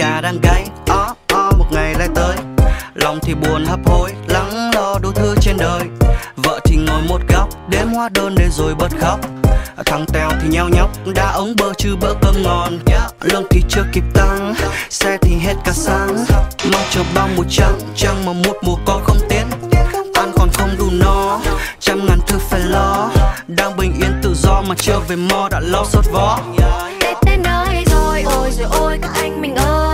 gà đang gáy, ó ó, một ngày lại tới. Lòng thì buồn hấp hối, lắng lo đủ thứ trên đời. Vợ thì ngồi một góc, đếm hóa đơn để rồi bật khóc. Thằng tèo thì nheo nhóc, đã ống bơ chứ bữa cơm ngon. Lương thì chưa kịp tăng, xe thì hết cả sáng. Mong chờ bao mùa trắng trăng mà một mùa có không tiến. Ăn còn không đủ no, trăm ngàn thứ phải lo. Đang bình yên tự do mà chưa về mo đã lo sốt vó. Tết đến nơi rồi ôi rồi ôi các anh mình ơi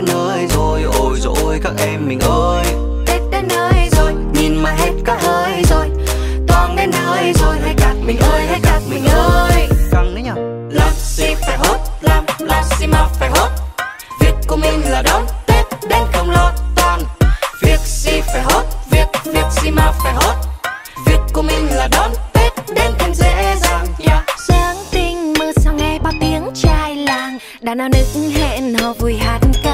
đến nơi rồi ôi rồi các em mình ơi. Tết đến nơi rồi nhìn mà hết cả hơi rồi. Toang đến nơi rồi hay các mình ơi hay các mình ơi. Căng đấy nhở? Làm gì phải hốt làm làm gì mà phải hốt. Việc của mình là đón Tết đến không lo toan. Việc gì phải hốt việc việc gì mà phải hốt. Việc của mình là đón Tết đến thêm dễ dàng yeah. Sáng tinh mưa sao nghe bao tiếng trai làng. Đàn nào nức hẹn hò vui hát ca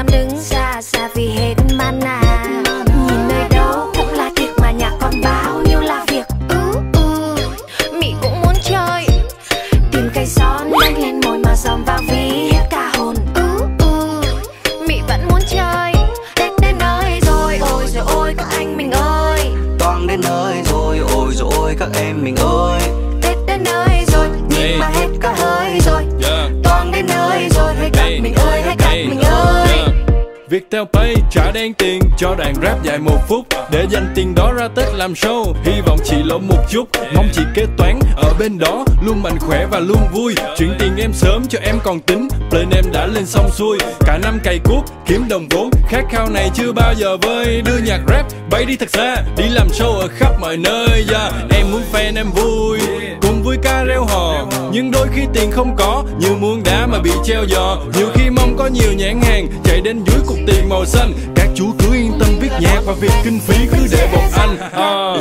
dám đứng xa xa vì hết mana. Nhìn nơi đâu cũng là thiệt mà nhà còn bao nhiêu là việc. Ừ, ừ. Mị cũng muốn chơi. Tìm cây son nhanh lên môi mà dòm vào vì hết cả hồn. Ừ, ừ. Mị vẫn muốn chơi. Tết đến nơi rồi ôi rồi ôi các anh mình ơi. Toang đến nơi rồi ôi rồi ôi các em mình ơi. Viettel Pay trả đen tiền cho đoạn rap dài một phút. Để dành tiền đó ra Tết làm show, Hy vọng chị lỗ một chút. Mong chị kế toán ở bên đó, Luôn mạnh khỏe và luôn vui. Chuyển tiền em sớm cho em còn tính, Plan em đã lên xong xuôi. Cả năm cày cuốc, kiếm đồng vốn, Khát khao này chưa bao giờ vơi. Đưa nhạc rap, bay đi thật xa, Đi làm show ở khắp mọi nơi, yeah. Muốn fan em vui, Cùng vui ca reo hò. Nhưng đôi khi tiền không có, Như muôn đá mà bị treo giò. Nhiều khi mong có nhiều nhãn hàng, Chạy đến dưới cục tiền màu xanh. Các chú cứ yên tâm viết nhạc Và việc kinh phí cứ để một anh. À.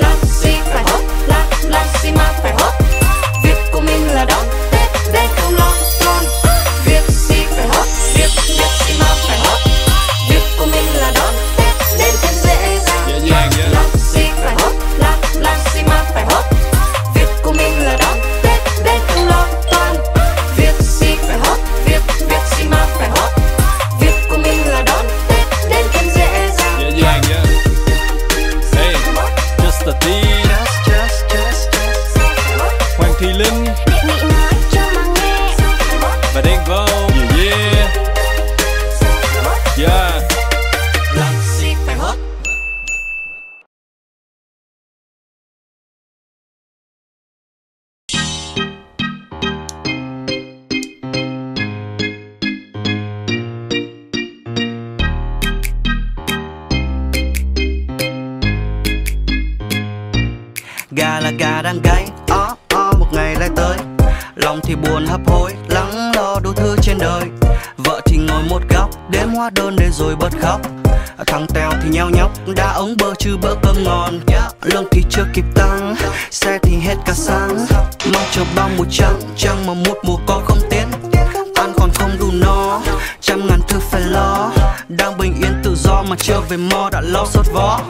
thì buồn hấp hối, lắng lo đủ thứ trên đời. Vợ thì ngồi một góc, đếm hóa đơn để rồi bật khóc. Thằng tèo thì nheo nhóc đã ống bơ chứ bữa cơm ngon. Lương thì chưa kịp tăng, xe thì hết cả sáng. Mong chờ bao mùa trắng trăng mà một mùa có không tiến. Ăn còn không đủ no, trăm ngàn thứ phải lo. Đang bình yên tự do mà chưa về mo, đã lo sốt vó.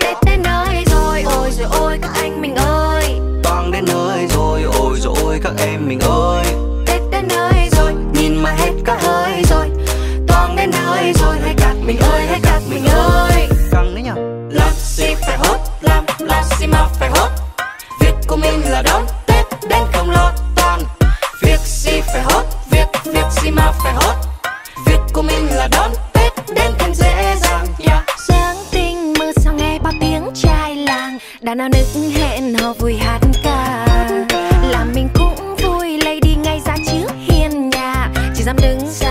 Tết đến nơi rồi ôi rồi ôi, các anh mình ơi. Mình ơi Tết đến nơi rồi nhìn mà hết cả hơi rồi. Toang đến nơi rồi hay các mình ơi hay các mình ơi. Căng đấy nhở? Làm gì phải hốt làm làm gì mà phải hốt. Việc của mình là đón Tết đến không lo toan. Việc gì phải hốt việc việc gì mà phải hốt. Việc của mình là đón Tết đến thêm dễ dàng yeah. Sáng tinh mưa sao nghe bao tiếng trai làng. Đàn nào nức hẹn hò vui hát ca. Làm mình cũng dám đứng xa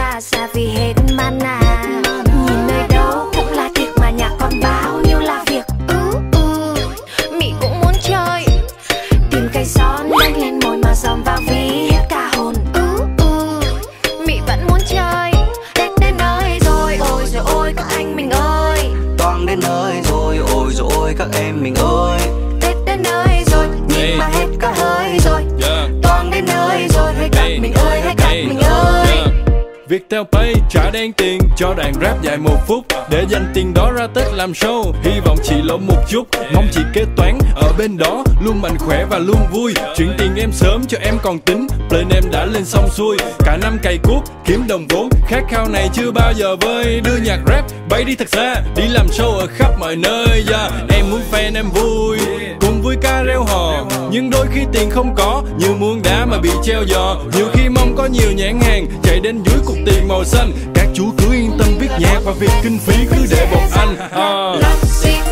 theo Pay trả đen tiền cho đàn rap dài một phút. Để dành tiền đó ra Tết làm show, Hy vọng chị lỗ một chút. Mong chị kế toán ở bên đó, Luôn mạnh khỏe và luôn vui. Chuyển tiền em sớm cho em còn tính tên em đã lên xong xuôi. Cả năm cày cuốc, kiếm đồng vốn. Khát khao này chưa bao giờ vơi. Đưa nhạc rap, bay đi thật xa. Đi làm show ở khắp mọi nơi, yeah. Em muốn fan, em vui. Cùng vui ca reo hò. Nhưng đôi khi tiền không có. Như muốn đá mà bị treo giò. Nhiều khi mong có nhiều nhãn hàng. Chạy đến dưới cục tiền màu xanh. Các chú cứ yên tâm viết nhạc Và việc kinh phí cứ để một anh uh.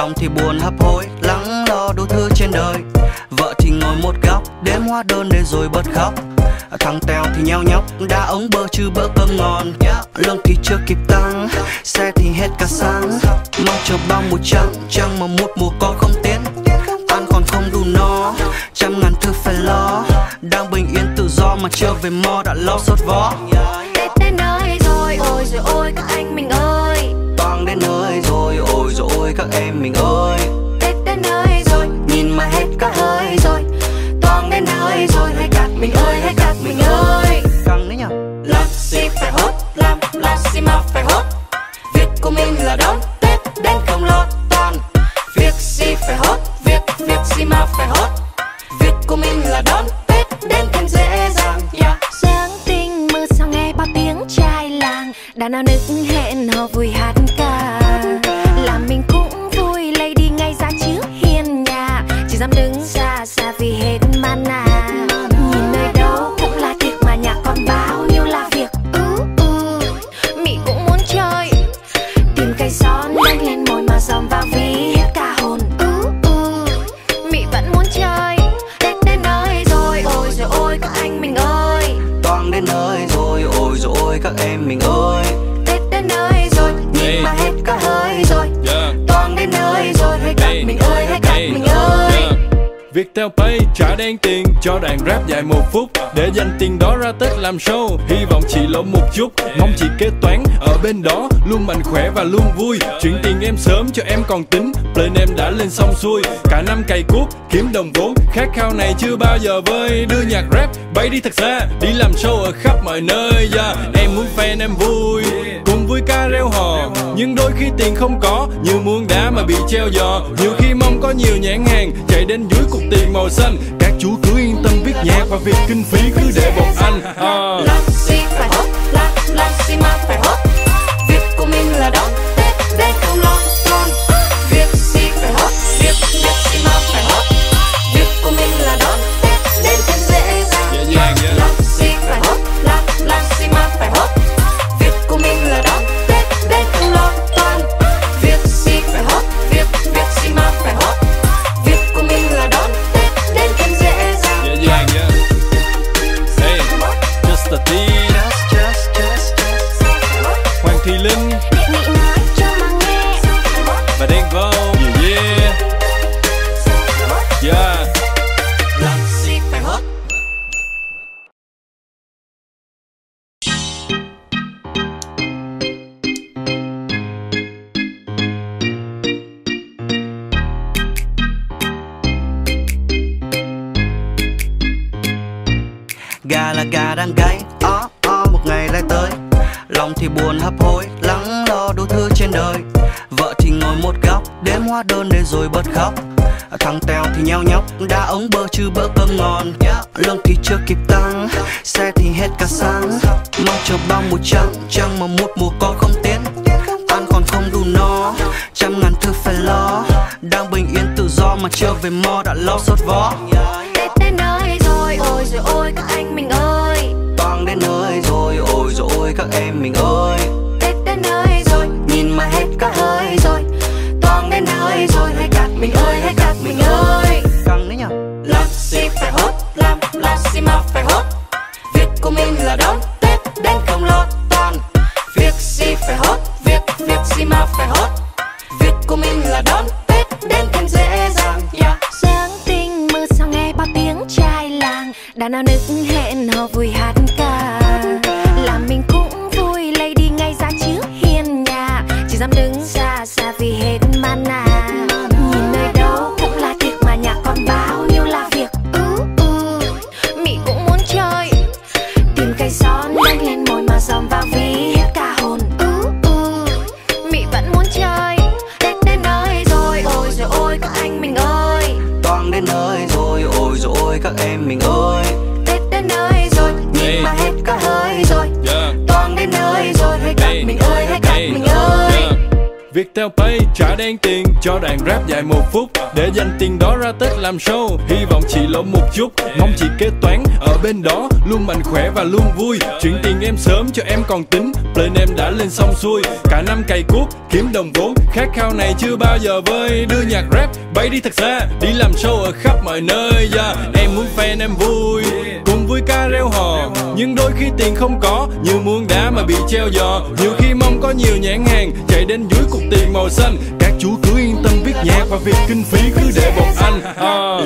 Lòng thì buồn hấp hối Lắng lo đủ thứ trên đời. Vợ thì ngồi một góc Đếm hóa đơn để rồi bật khóc. Thằng Tèo thì nheo nhóc Đã ống bơ chứ bữa cơm ngon. Lương thì chưa kịp tăng Xe thì hết cả xăng Mong chờ bao mùa trắng Trăng mà một mùa con không tiến. Ăn còn không đủ no Trăm ngàn thứ phải lo. Đang bình yên tự do mà chưa về mo đã lo sốt vó. Tết đến nơi rồi, ôi rồi ôi các anh mình ơi. Toang đến nơi các em mình ơi. Tết đến nơi rồi, nhìn mà hết cả hơi rồi. Toang đến nơi rồi, hay các mình ơi, hay các mình ơi. Căng đấy nhở? Làm gì phải hốt, làm, làm gì mà phải hốt. Việc của mình là đón Tết đến không lo toan. Việc gì phải hốt, việc, việc gì mà phải hốt. Việc của mình là đón Tết đến thêm dễ dàng. Yeah. Sáng tinh mơ sao nghe bao tiếng trai làng. Đàn nào nức hẹn hò vui hát theo Pay, trả đen tiền cho đàn rap dài một phút. Để dành tiền đó ra Tết làm show, Hy vọng chị lỗ một chút. Mong chị kế toán ở bên đó, Luôn mạnh khỏe và luôn vui. Chuyển tiền em sớm cho em còn tính. Lên em đã lên xong xuôi, Cả năm cày cuốc, kiếm đồng vốn. Khát khao này chưa bao giờ vơi, Đưa nhạc rap bay đi thật xa. Đi làm show ở khắp mọi nơi, yeah. Em muốn fan, em vui, Cùng vui ca reo hò. Nhưng đôi khi tiền không có, Như muốn đá mà bị treo giò. Nhiều khi mong có nhiều nhãn hàng, Chạy đến dưới cục tiền màu xanh. Các chú cứ yên tâm viết nhạc Và việc kinh phí cứ để một anh uh. Lòng thì buồn hấp hối Lắng lo đủ thứ trên đời. Vợ thì ngồi một góc Đếm hóa đơn để rồi bật khóc. Thằng Tèo thì nheo nhóc Đã ống bơ chứ bữa cơm ngon. Lương thì chưa kịp tăng Xe thì hết cả sáng, Mong chờ bao mùa trăng Trăng mà một mùa con không tiến. Ăn còn không đủ no Trăm ngàn thứ phải lo. Đang bình yên tự do mà chưa về mo đã lo sốt vó. Tết đến nơi rồi ôi rồi ôi các ôi mình ơi Tết đến nơi rồi nhìn mà hết cả hơi rồi. Toang đến nơi rồi hay các mình ơi hay các mình ơi. Căng đấy nhở? Love xì phải hốt làm love xì mà phải hốt. Việc của mình là đón các em mình ơi. Viettel Pay trả đen tiền cho đoạn rap dài một phút. Để dành tiền đó ra Tết làm show, Hy vọng chị lỗ một chút. Mong chị kế toán ở bên đó, Luôn mạnh khỏe và luôn vui. Chuyển tiền em sớm cho em còn tính, Plan em đã lên xong xuôi. Cả năm cày cuốc, kiếm đồng vốn, Khát khao này chưa bao giờ vơi. Đưa nhạc rap, bay đi thật xa, Đi làm show ở khắp mọi nơi. Yeah. Em muốn fan em vui, Cùng vui ca reo hò. Nhưng đôi khi tiền không có, Như muốn đá mà bị treo giò. Nhiều khi có nhiều nhãn hàng chạy đến dưới cục tiền màu xanh các chú cứ yên tâm viết nhạc và việc kinh phí cứ để bọn anh à.